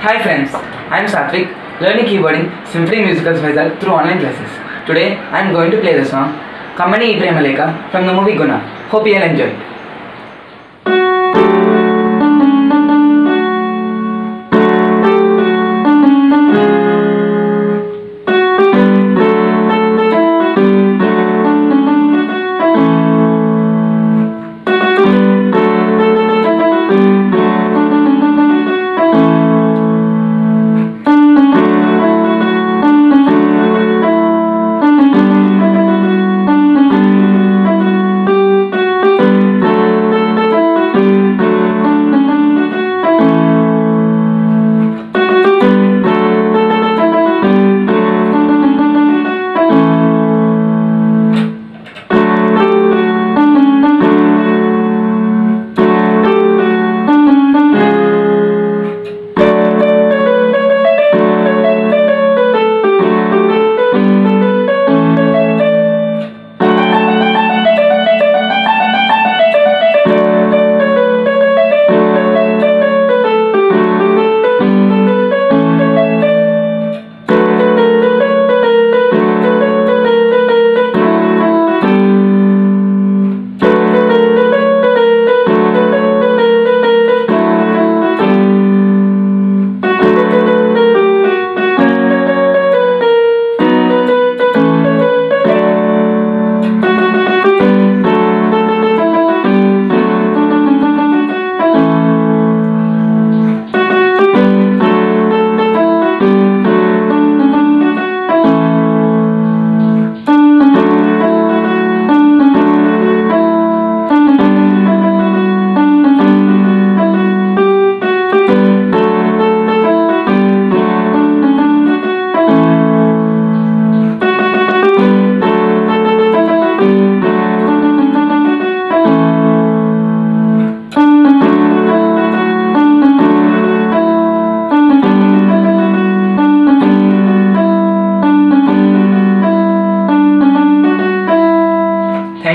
Hi friends, I am Satwik, learning keyboarding Symphony Musicals Vizag through online classes. Today I am going to play the song Kammani E Premaleka from the movie Guna. Hope you will enjoy it.